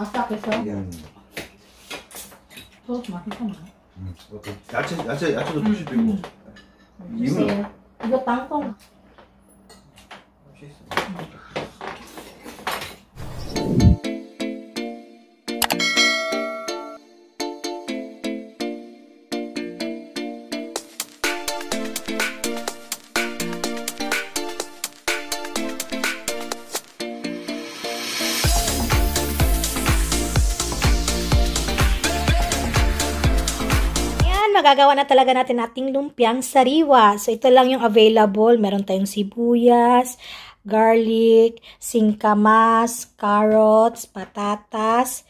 아삭, 아삭해서. 음. 더 맛있잖아. 음. 오케이. 야채 야채 야채도 음, 드리고. 음. 이거 주세요. 이거 땅콩. Yan, magagawa na talaga natin ating lumpiang sariwa. So, ito lang yung available. Meron tayong sibuyas, garlic, singkamas, carrots, patatas,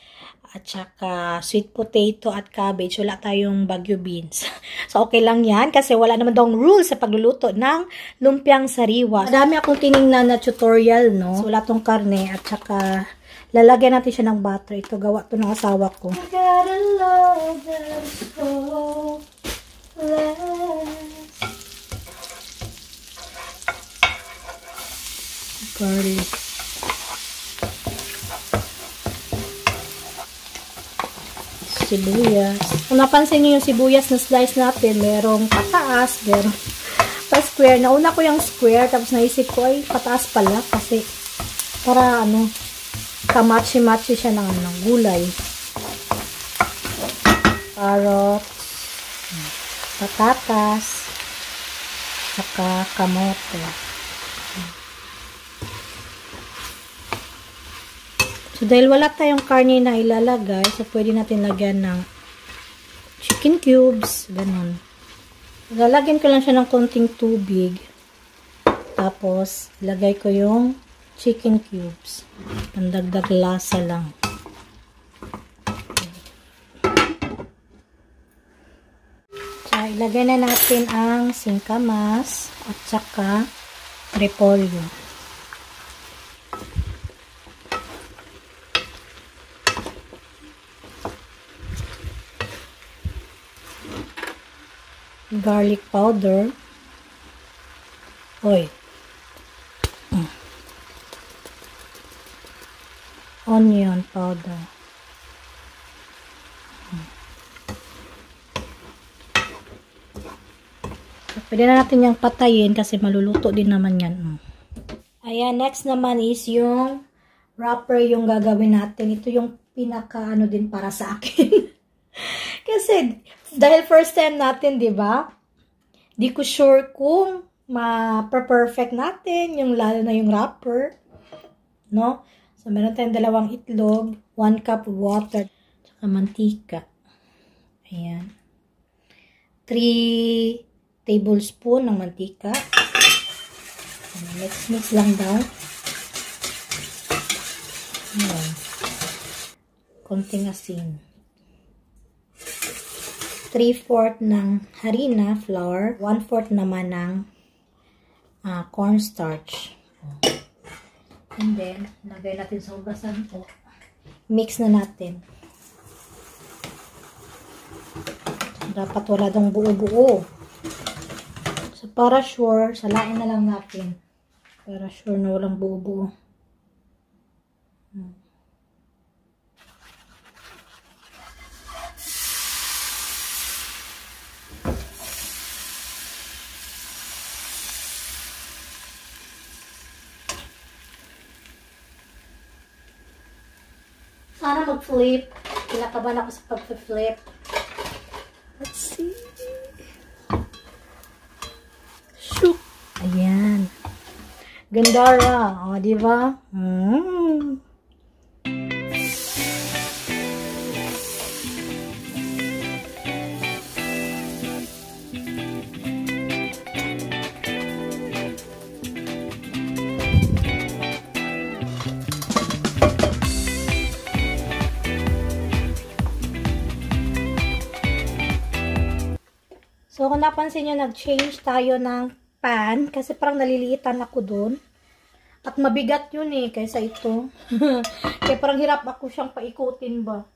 at saka sweet potato at cabbage. Wala tayong bagyo beans. so, okay lang yan kasi wala naman daw rules sa pagluluto ng lumpiang sariwa. Madami akong tiningnan na tutorial, no? So, wala tong karne at saka lalagyan natin siya ng butter. Ito, gawa to ng asawa ko. Garlic. Sibuyas. Kung napansin niyo yung sibuyas na slice natin, merong pataas, merong pa-square. Nauna ko yung square, tapos naisip ko, ay, pataas pala, kasi para ano, kamachi-machi siya ng ano, gulay. Carrots, patatas, saka kamote. So, dahil wala tayong karne na ilalagay, so pwede natin lagyan ng chicken cubes, ganun. Lalagyan ko lang siya ng konting tubig. Tapos, ilagay ko yung chicken cubes. Pandagdag lasa lang. So, ilagay na natin ang singkamas at saka repolyo. Garlic powder. Oy, onion powder. So, pwede na natin yung patayin kasi maluluto din naman yan. Mm. Ayan, next naman is yung wrapper yung gagawin natin. Ito yung pinaka ano din para sa akin. kasi dahil first time natin, di ba? Di ko sure kung ma-perfect natin yung lalo na yung wrapper. No? So, meron tayong dalawang itlog, 1 cup water, tsaka mantika. Ayan. 3 tablespoon ng mantika. Mix-mix lang daw. Ayan. Konting asin. 3-4 ng harina, flour. 1-4 naman ng uh, cornstarch. And then, lagay natin sa hugasan po. Mix na natin. Dapat wala dong buo-buo. So, para sure, salain na lang natin. Para sure na walang buo-buo. Hmm. Sana mag-flip. Kinakabahan ako sa pag-flip. Let's see. Shook. Ayan. Gandara. O, di ba? Mm. Kung napansin nyo, nag-change tayo ng pan kasi parang naliliitan ako dun. At mabigat yun eh, kaysa ito. Kaya parang hirap ako siyang paikutin ba.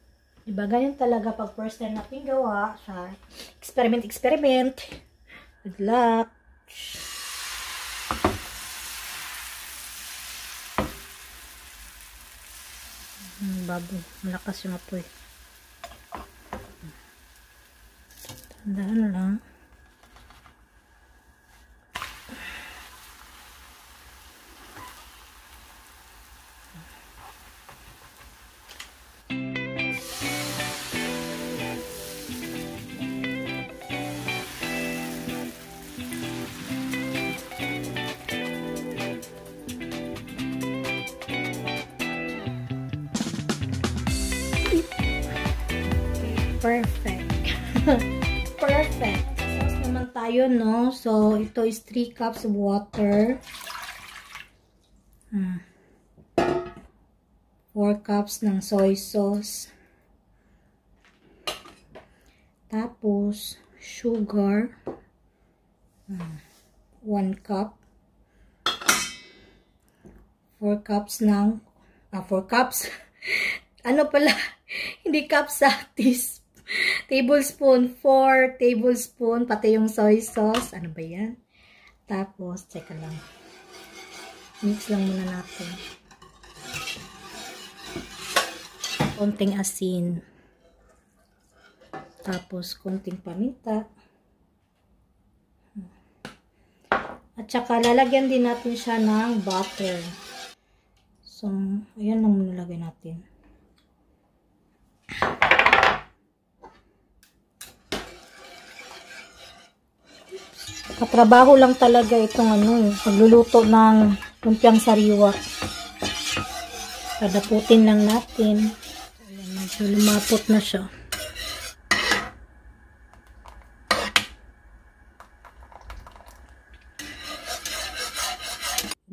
Diba, ganyan talaga pag first time natin gawa siya. Experiment, experiment. Good luck. Hmm, baboy. Malakas yung apoy. Tandaan lang. Tayo, no? So, ito is 3 cups of water. Hmm. 4 cups ng soy sauce. Tapos, sugar. 1 cup. 4 cups ng, ah, 4 cups. ano pala, hindi cups sa teaspoon. Tablespoon, 4 tablespoon, pati yung soy sauce. Ano ba yan? Tapos, teka lang. Mix lang muna natin. Konting asin. Tapos, konting paminta. At saka, lalagyan din natin siya ng butter. So, ayan lang muna lagay natin. Katrabaho lang talaga itong ano eh, pagluluto ng lumpiang sariwa. Kadaputin lang natin. Ayan, medyo lumapot na siya.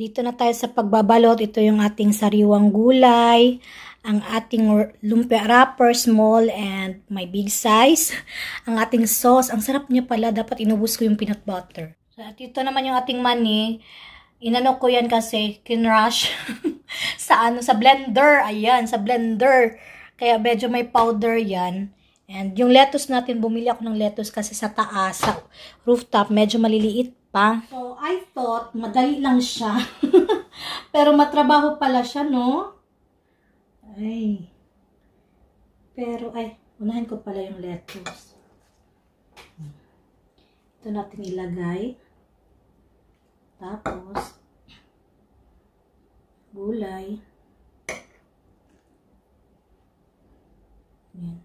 Dito na tayo sa pagbabalot. Ito yung ating sariwang gulay. Ang ating lumpia wrapper, small and my big size. Ang ating sauce. Ang sarap niya pala. Dapat inubos ko yung peanut butter. At ito naman yung ating mani. Inano ko yan kasi kinrush sa ano sa blender. Ayan, sa blender. Kaya medyo may powder yan. And yung lettuce natin, bumili ako ng lettuce kasi sa taas, sa rooftop, medyo maliliit pa. So, I thought, madali lang siya. Pero matrabaho pala siya, no? Ay. Pero, ay, unahin ko pala yung lettuce. Ito natin ilagay. Tapos, gulay. Yan.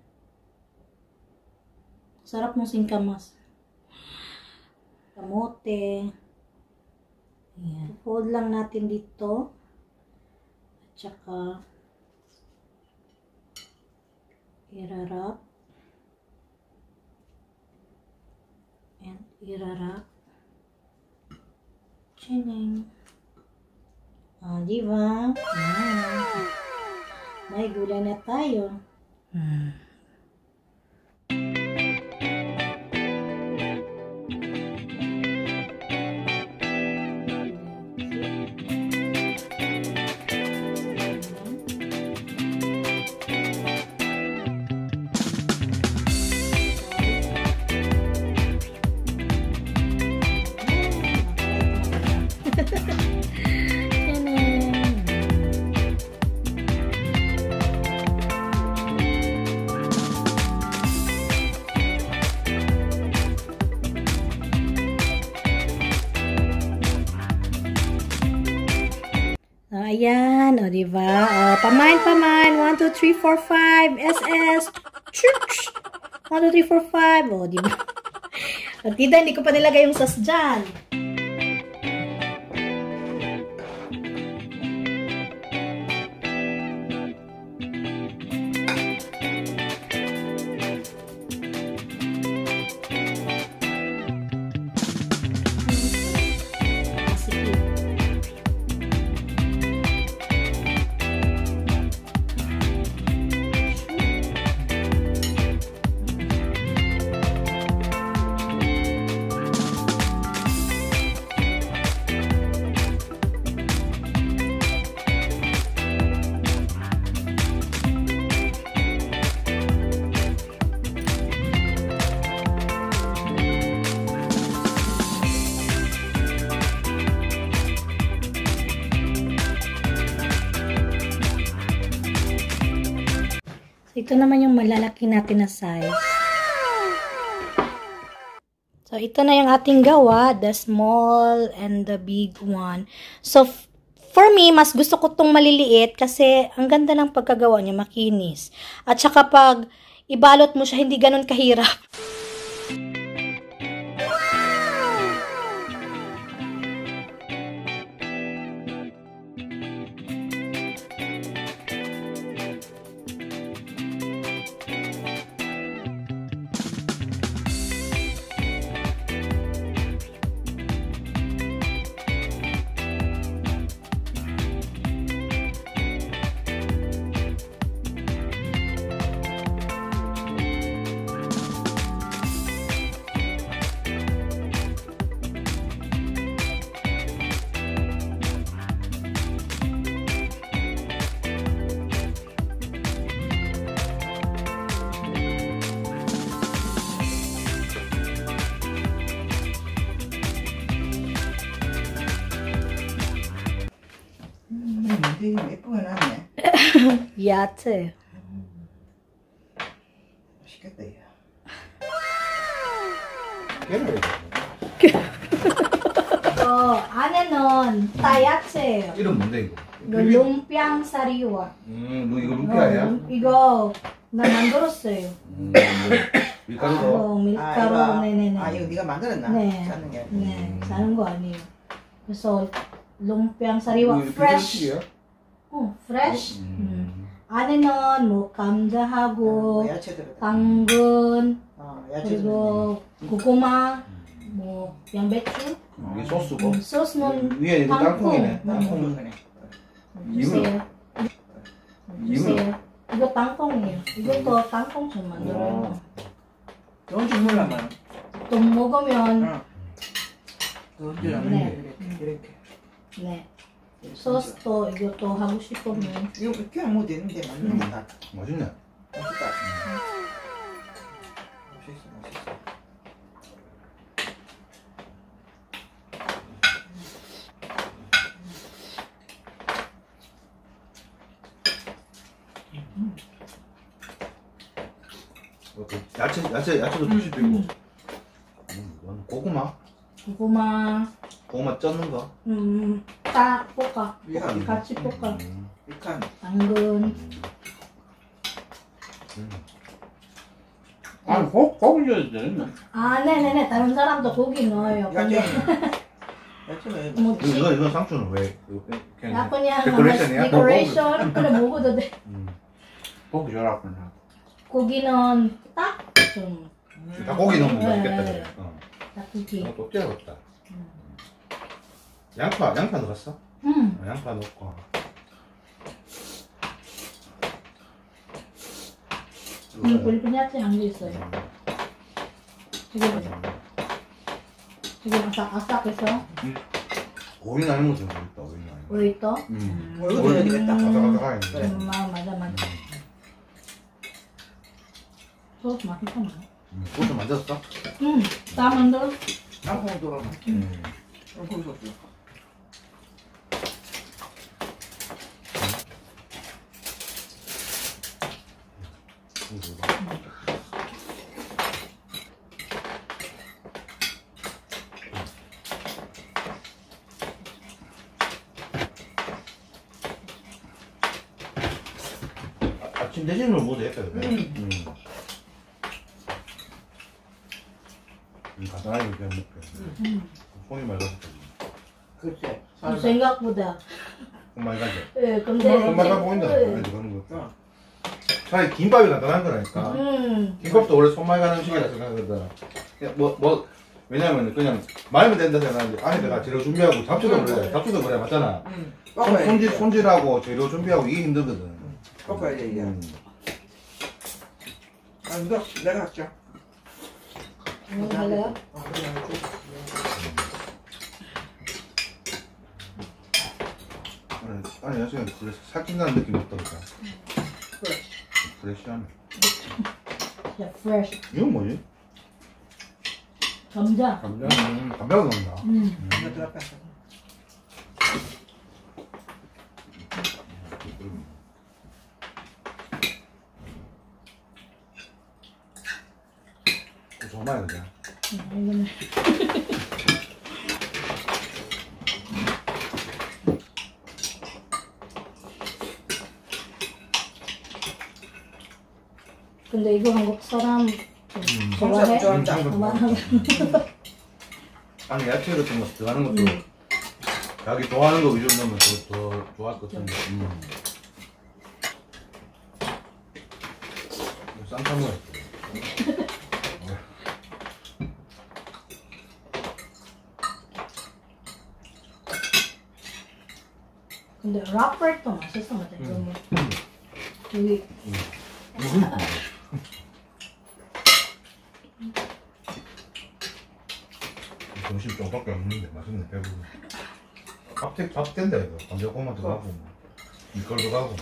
Sarap ng singkamas. Kamote. Ayan. Fold lang natin dito. At saka, irarap. And irarap. Chining. Ah, di ba? Ah. May gulay na tayo. Hmm. Pamain, pamain. 1, 2, 3, 4, 5. SS. Church. 1, 2, 3, 4, 5. O, diba? At tita, hindi ko pa nilagay yung sauce dyan. Ito naman yung malalaki natin na size. So, ito na yung ating gawa, the small and the big one. So, for me, mas gusto ko tong maliliit kasi ang ganda ng pagkagawa niya, makinis. At saka pag ibalot mo siya, hindi ganun kahirap. 되게 예쁘게 나네. 야채. 맛있겠다, 야. 깨를 어, 안에는 다 야채예요. 이름 뭔데 이거? 이거 lumpiang sariwa. 음, 너 이거 어, 루피아야? lump- 이거 나 만들었어요. 음, 밀가루도. 어, 밀가루, 네네네. 아 이거 네가 만들었나? 네. 사는 게. 네, 사는 거 아니에요. 그래서 lumpiang sariwa, 이거 fresh. 비빔식이야? 어, fresh. 음. 음. 안에는 뭐 어, 감자하고 야채 들어가. 당근 어, 야채 들어가. 그리고 고구마, 뭐 양배추, 이게 소스고. 음, 소스는 위에 이거 땅콩. 땅콩이네. 음. 땅콩. 주세요. 이거. 주세요. 이거 땅콩이에요. 이것도 땅콩 좀 만들어요. 좋은 줄 몰라만. 또 먹으면 응. 좋은 줄 알면 네. 이렇게 이렇게. 네 소스도 이것도 하고 싶으면 이거 그냥 뭐 되는데 만드는 거 다. 맛있네. 맛있다. 맛있어, 맛있어. 이렇게 야채, 야채, 야채도 조금씩 들고. 음, 이건 고구마. 고구마 고구마 쪄는 거. 음 딱 볶아 이거 같이 볶아 음, 이칸 당근 음. 아니, 고, 고기 줘야 되네. 아 네네네 다른 사람도 고기 넣어요 야채. 근데 야채가 이거, 이거, 이거 상추는 왜? 이거 그냥 야 그냥 데코레이션이야? 데코레이션 그래 먹어도 돼 음. 고기 줘라구나. 고기는 딱좀 닭고기 넣으면 네, 맛있겠다. 네. 그래. 어. 딱 고기 어, 또 째렸다. 양파, 양파 넣었어? 음 어, 양파 넣고. 음, 필리핀 야채 한개 있어요 되게 되게 아삭 아삭해서 오이 나는 거좀 맛있다, 오이 나는 거. 우리 또 음. 넣어야 되겠다. 아삭아삭하네. 그래. 음, 마- 맞아 맞아 소스 맛있잖아 음, 소스 만졌어? 음다 만들어 땅콩 들어가. 음. 땅콩 소스. 먹어도 되겠다, 그래. 음. 음. 음, 간단하게 그냥 먹게. 음. 손이 맑아서. 글쎄. 생각보다 손 맑아져. 예 근데 손 맑아 보인다. 네. 그래, 그런 거. 어. 차라리 김밥이 간단한 거라니까. 음 김밥도 원래 손 맑은 음식이라 생각하거든. 그냥 뭐, 뭐, 왜냐면 그냥 말면 된다 생각하는데 안에다가 재료 준비하고 잡초도 그래. 잡초도 그래, 맞잖아. 응. 손, 손질, 돼. 손질하고 재료 준비하고 이게 힘들거든. 꺾어야 돼 이게. 음. 아 이거 내가 할게. 뭐 할래요? 아 그래. 아니, 아니, 여기서 그래, 살찐다는 느낌이 없다니까. 그래. 프레시하네. 야 fresh 이건 뭐지? 감자 감자. 음, 담배가 넣는다. 음 이거 들어갔다. 엄마야 그냥. 음, 근데 이거 한국 사람 좋아해? 좋아한다. 음, 좋아하는 아니 야채 같은 거 들어가는 것도 음. 자기 좋아하는 거 위주로 넣으면 더, 더 좋아할 것 같은데. 음. 쌈싸 먹어야 근데 라퍼도 맛있어 맞아 음. 너무 여기 점심 좀밖에 없는데 맛있네 배부르네. 밥대 밥 된다 이거. 감자고만 들어가고 뭐. 이걸 들어가고. 뭐.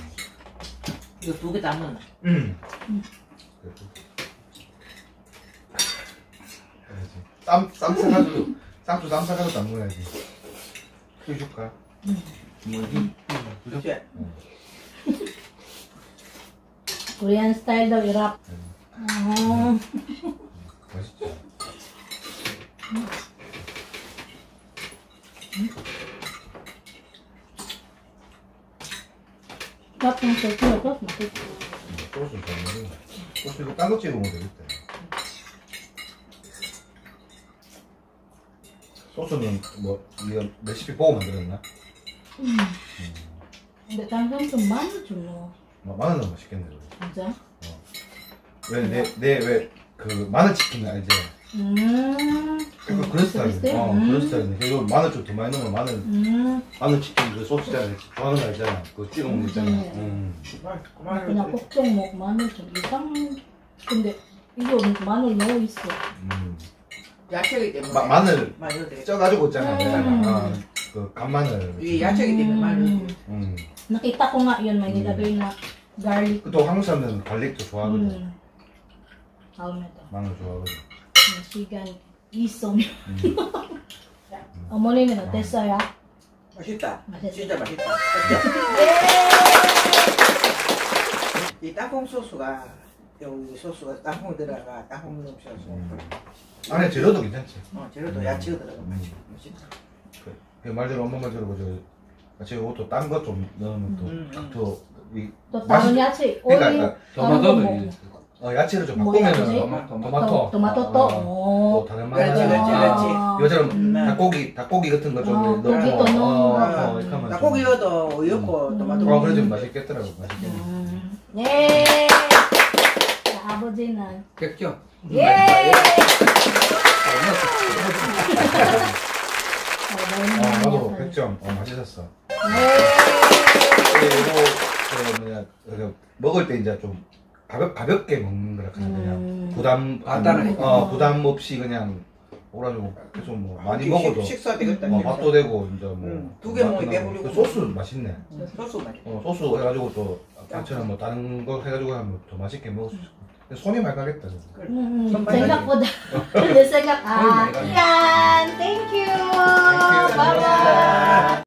이거 두개다 먹나? 음. 쌈, 쌈 싸가지고, 쌈도 쌈 싸가지고 안 먹어야지. 해줄까? 뭐지? 그치? 코리안 스타일 daw i-wrap. Ah, 맛있지? wrap ng tortilla to, masarap. 소스 잘 먹는 거. 소스 이거 딴거 먹어도 되겠다. 소스는 뭐, 이거 레시피 보고 만들었나? Hindi, tangang tumano dyan mo. 마- 마늘 넣으면 맛있겠네. 그래. Diyan? 왜, 내, 내, 왜, 그, 마늘 치킨 알지? Mm. 약간 그런 스타일인데. 어, 그런 스타일인데. 그리고 마늘 좀 더 많이 넣으면 마늘, Mm. 마늘 치킨 그 소스 있잖아. 좋아하는 거 알잖아. 그거 찍어 먹는 거 있잖아. 음. 음. 그만, 그만. nakukong mo, manual dyan. Isang, hindi, 이거 마늘 넣어 있어. 음. 야채기 때문에. 마, 마늘. 쪄가지고 있잖아. 음. 아, 그 간마늘. 야채기 때문에 Mm. 음. Nakita ko nga yun, may nilagay na garlic. 또 한국 사람들은 갈릭도 좋아하거든. Na to. 마늘 좋아하거든. 음. Amuli na na, tesa ya. 맛있다. 맛있어. 진짜 맛있다. 이 땅콩 소스가 여기 소스가 땅콩 들어가 땅콩 넣으면 소스. 음. 안에 재료도 괜찮지. 어, 재료도 야채가 들어가. 음. 맛있다. 그 말대로 엄마 말대로 저 같이 이것도 딴거좀 넣으면 음, 음. 또더 이 To tawon niya si Oli. 그러니까 토마토도 Ano 이- 어, 야채를 좀뭐 바꾸면은? 토마- 토마토. 토마토. 어. 또 다른 그렇지, 맛 그렇지, 그렇지. 요처럼 음. 닭고기 닭고기 같은 거좀 아, 넣고 고기도 넣어. 어, 아, 어, 이렇게 하면 닭고기 좀- 넣어도 어렵고 음. 토마토. 어 그래 좀 맛있겠더라고 맛있겠네 Mm. Yay! Sa din na. 겠죠? Yay! 어 나도 100점 어 맛있었어 Yay! 그리고 그 뭐냐 그 먹을 때 이제 좀 가볍 가볍게 먹는 거라 그냥 음. 부담 간단하게. 어 부담 없이 그냥 오라지고 계속 뭐 많이 먹어도 식, 식사 되겠다. 뭐 밥도 되고 이제 뭐 음, 두개 먹으면 맛도 나고. 배부르고. 그 소스 맛있네 소스 맛있다. 어 소스 해가지고 또 야채나 뭐 다른 거 해가지고 하면 더 맛있게 먹을 수 있을 것 같아 손이 많이 가겠다 po daw. Segak. Ah, yan. Thank you. Thank you. Bye-bye.